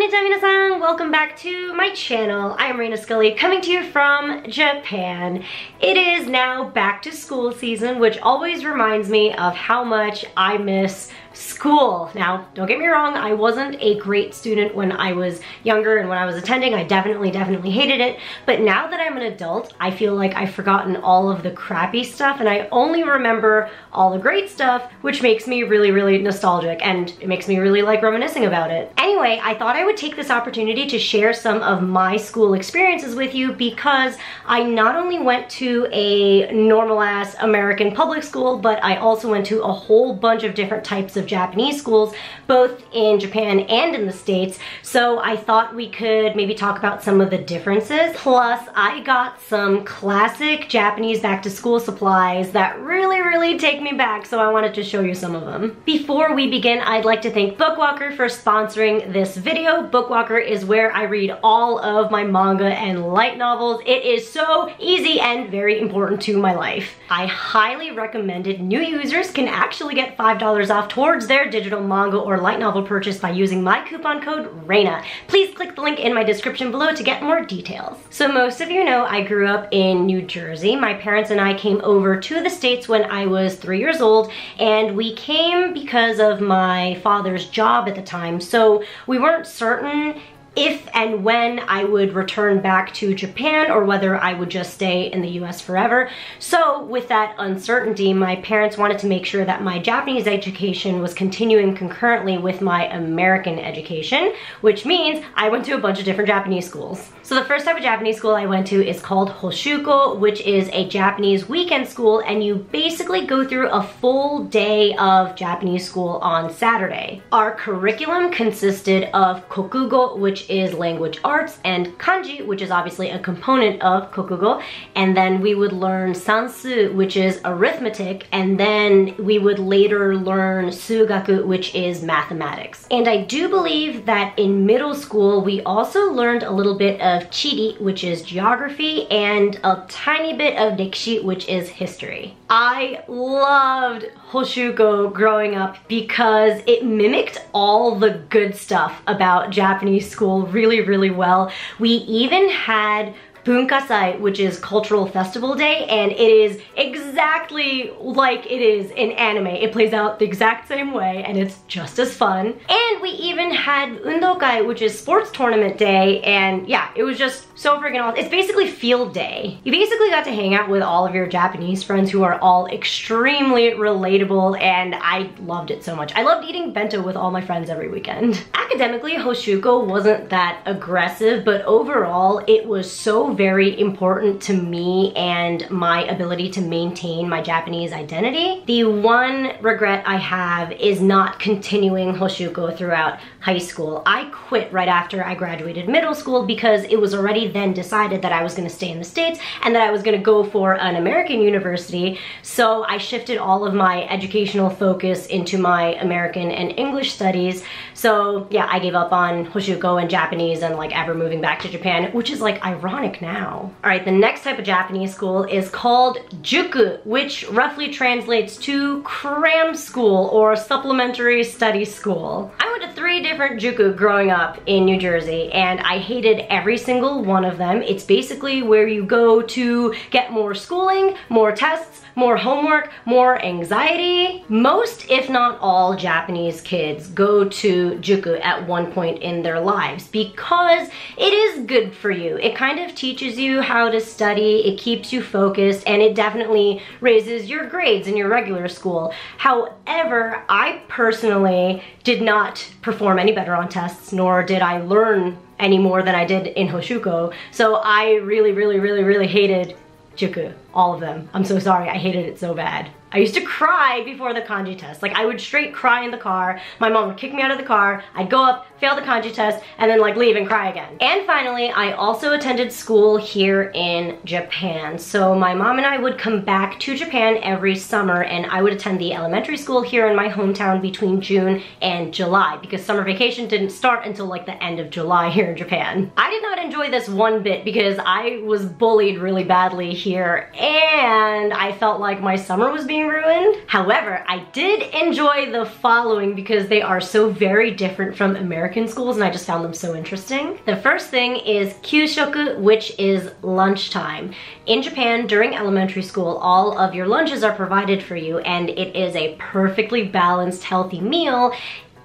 Konnichiwa minasan! Welcome back to my channel. I am Reina Scully coming to you from Japan. It is now back to school season, which always reminds me of how much I miss school. Now, don't get me wrong, I wasn't a great student when I was younger and when I was attending. I definitely, definitely hated it. But now that I'm an adult, I feel like I've forgotten all of the crappy stuff and I only remember all the great stuff, which makes me really, really nostalgic and it makes me really like reminiscing about it. Anyway, I thought I would take this opportunity to share some of my school experiences with you because I not only went to a normal ass American public school, but I also went to a whole bunch of different types of Japanese schools, both in Japan and in the States. So I thought we could maybe talk about some of the differences. Plus, I got some classic Japanese back to school supplies that really, really take me back. So I wanted to show you some of them. Before we begin, I'd like to thank Bookwalker for sponsoring this video. Bookwalker is where I read all of my manga and light novels. It is so easy and very important to my life. I highly recommend it. New users can actually get $5 off towards towards their digital manga or light novel purchase by using my coupon code REINA. Please click the link in my description below to get more details. So most of you know I grew up in New Jersey. My parents and I came over to the States when I was three years old and we came because of my father's job at the time. So we weren't certain if and when I would return back to Japan or whether I would just stay in the US forever. So with that uncertainty, my parents wanted to make sure that my Japanese education was continuing concurrently with my American education, which means I went to a bunch of different Japanese schools. So the first type of Japanese school I went to is called Hoshuko, which is a Japanese weekend school, and you basically go through a full day of Japanese school on Saturday. Our curriculum consisted of Kokugo, which is language arts, and kanji, which is obviously a component of kokugo. And then we would learn sansu, which is arithmetic, and then we would later learn sugaku, which is mathematics. And I do believe that in middle school, we also learned a little bit of chiri, which is geography, and a tiny bit of rekishi, which is history. I loved Hoshuko growing up because it mimicked all the good stuff about Japanese school really, really well. We even had Bunkasai, which is Cultural Festival Day, and it is exactly like it is in anime. It plays out the exact same way, and it's just as fun. And we even had Undokai, which is Sports Tournament Day, and yeah, it was just so freaking awesome. It's basically field day. You basically got to hang out with all of your Japanese friends who are all extremely relatable, and I loved it so much. I loved eating bento with all my friends every weekend. Academically, Hoshuko wasn't that aggressive, but overall, it was so very important to me and my ability to maintain my Japanese identity. The one regret I have is not continuing Hoshuko throughout high school. I quit right after I graduated middle school because it was already then decided that I was gonna stay in the States and that I was gonna go for an American university. So I shifted all of my educational focus into my American and English studies. So yeah, I gave up on Hoshuko and Japanese and like ever moving back to Japan, which is like ironic now. All right, the next type of Japanese school is called Juku, which roughly translates to cram school or supplementary study school. I went to three different Juku growing up in New Jersey and I hated every single one of them. It's basically where you go to get more schooling, more tests, more homework, more anxiety. Most, if not all, Japanese kids go to Juku at one point in their lives because it is good for you. It kind of teaches you how to study, it keeps you focused, and it definitely raises your grades in your regular school. However, I personally did not perform any better on tests, nor did I learn any more than I did in Hoshuko. So I really, really, really, really hated Juku, all of them. I'm so sorry, I hated it so bad. I used to cry before the kanji test. Like I would straight cry in the car. My mom would kick me out of the car. I'd go up, fail the kanji test, and then like leave and cry again. And finally, I also attended school here in Japan. So my mom and I would come back to Japan every summer and I would attend the elementary school here in my hometown between June and July because summer vacation didn't start until like the end of July here in Japan. I did not enjoy this one bit because I was bullied really badly here and I felt like my summer was being ruined. However, I did enjoy the following because they are so very different from American schools and I just found them so interesting. The first thing is kyushoku, which is lunchtime. In Japan, during elementary school, all of your lunches are provided for you and it is a perfectly balanced, healthy meal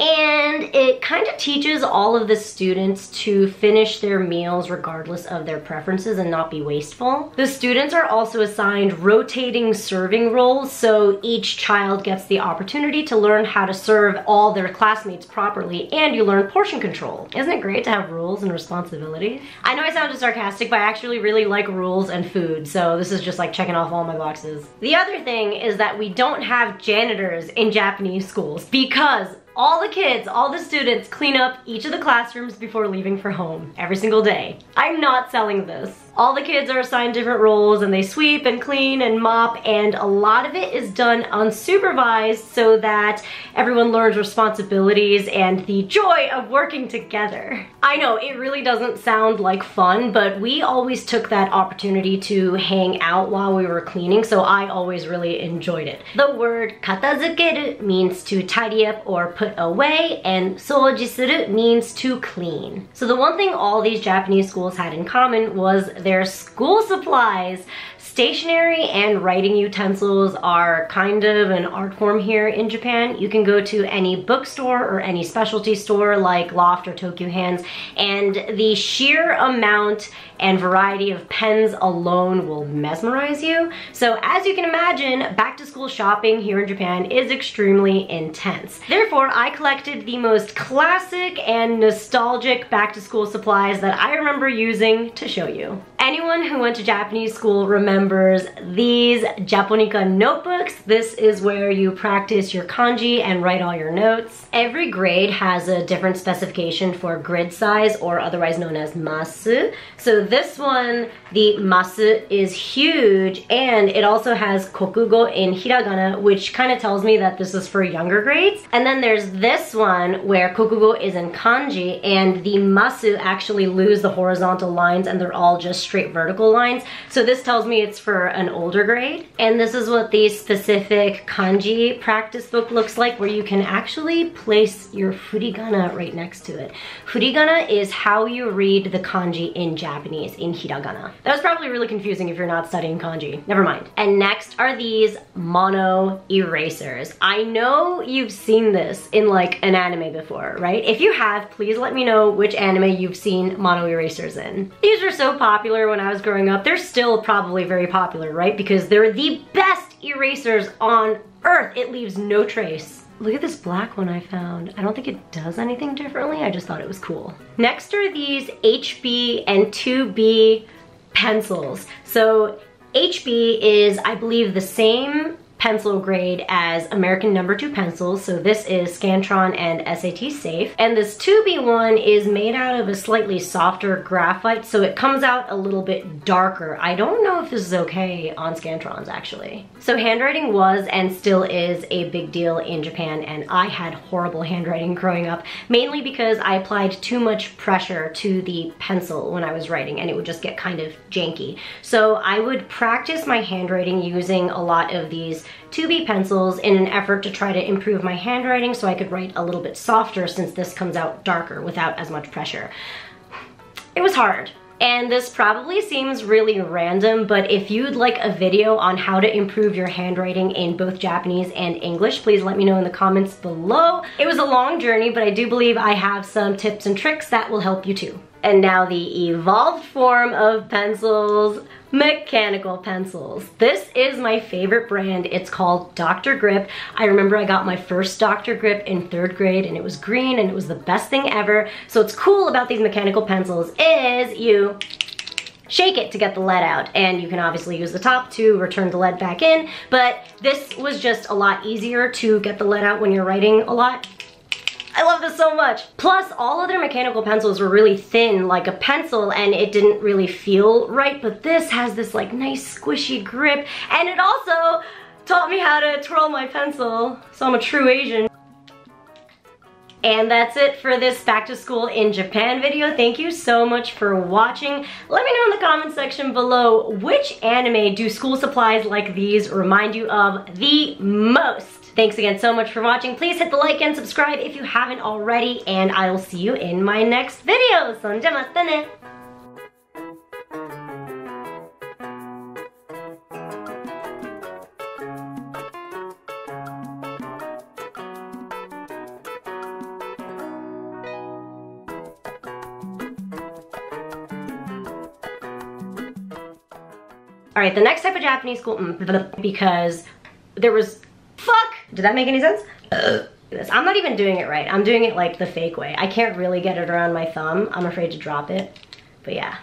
and it kind of teaches all of the students to finish their meals regardless of their preferences and not be wasteful. The students are also assigned rotating serving roles, so each child gets the opportunity to learn how to serve all their classmates properly, and you learn portion control. Isn't it great to have rules and responsibilities? I know I sounded sarcastic, but I actually really like rules and food, so this is just like checking off all my boxes. The other thing is that we don't have janitors in Japanese schools because all the kids, all the students clean up each of the classrooms before leaving for home every single day. I'm not selling this. All the kids are assigned different roles and they sweep and clean and mop and a lot of it is done unsupervised so that everyone learns responsibilities and the joy of working together. I know it really doesn't sound like fun, but we always took that opportunity to hang out while we were cleaning, so I always really enjoyed it. The word katazukeru means to tidy up or put away, and soujisuru means to clean. So the one thing all these Japanese schools had in common was their school supplies. Stationery and writing utensils are kind of an art form here in Japan. You can go to any bookstore or any specialty store like Loft or Tokyo Hands and the sheer amount and variety of pens alone will mesmerize you. So as you can imagine, back to school shopping here in Japan is extremely intense. Therefore, I collected the most classic and nostalgic back to school supplies that I remember using to show you. Anyone who went to Japanese school remembers these Japonica notebooks. This is where you practice your kanji and write all your notes. Every grade has a different specification for grid size or otherwise known as masu. So this one, the masu is huge and it also has kokugo in hiragana which kind of tells me that this is for younger grades. And then there's this one where kokugo is in kanji and the masu actually lose the horizontal lines and they're all just straight vertical lines. So this tells me it's for an older grade. And this is what the specific kanji practice book looks like where you can actually place your furigana right next to it. Furigana is how you read the kanji in Japanese, in hiragana. That was probably really confusing if you're not studying kanji. Never mind. And next are these mono erasers. I know you've seen this in like an anime before, right? If you have, please let me know which anime you've seen mono erasers in. These were so popular popular when I was growing up. They're still probably very popular, right? Because they're the best erasers on earth. It leaves no trace. Look at this black one I found. I don't think it does anything differently. I just thought it was cool. Next are these HB and 2B pencils. So HB is, I believe, the same pencil grade as American number two pencils. So this is Scantron and SAT Safe. And this 2B one is made out of a slightly softer graphite, so it comes out a little bit darker. I don't know if this is okay on Scantrons actually. So handwriting was and still is a big deal in Japan and I had horrible handwriting growing up, mainly because I applied too much pressure to the pencil when I was writing and it would just get kind of janky. So I would practice my handwriting using a lot of these 2B pencils in an effort to try to improve my handwriting so I could write a little bit softer since this comes out darker without as much pressure. It was hard. And this probably seems really random, but if you'd like a video on how to improve your handwriting in both Japanese and English, please let me know in the comments below. It was a long journey, but I do believe I have some tips and tricks that will help you too. And now the evolved form of pencils mechanical pencils. This is my favorite brand. It's called Dr. Grip. I remember I got my first Dr. Grip in third grade and it was green and it was the best thing ever. So what's cool about these mechanical pencils is you shake it to get the lead out and you can obviously use the top to return the lead back in but this was just a lot easier to get the lead out when you're writing a lot I love this so much. Plus, all other mechanical pencils were really thin, like a pencil, and it didn't really feel right, but this has this like nice squishy grip, and it also taught me how to twirl my pencil, so I'm a true Asian. And that's it for this back to school in Japan video. Thank you so much for watching. Let me know in the comment section below which anime do school supplies like these remind you of the most. Thanks again so much for watching. Please hit the like and subscribe if you haven't already, and I will see you in my next video. Sonjamasta ne! All right, the next type of Japanese school, mm, because there was did that make any sense? Uh, I'm not even doing it right. I'm doing it like the fake way. I can't really get it around my thumb. I'm afraid to drop it, but yeah.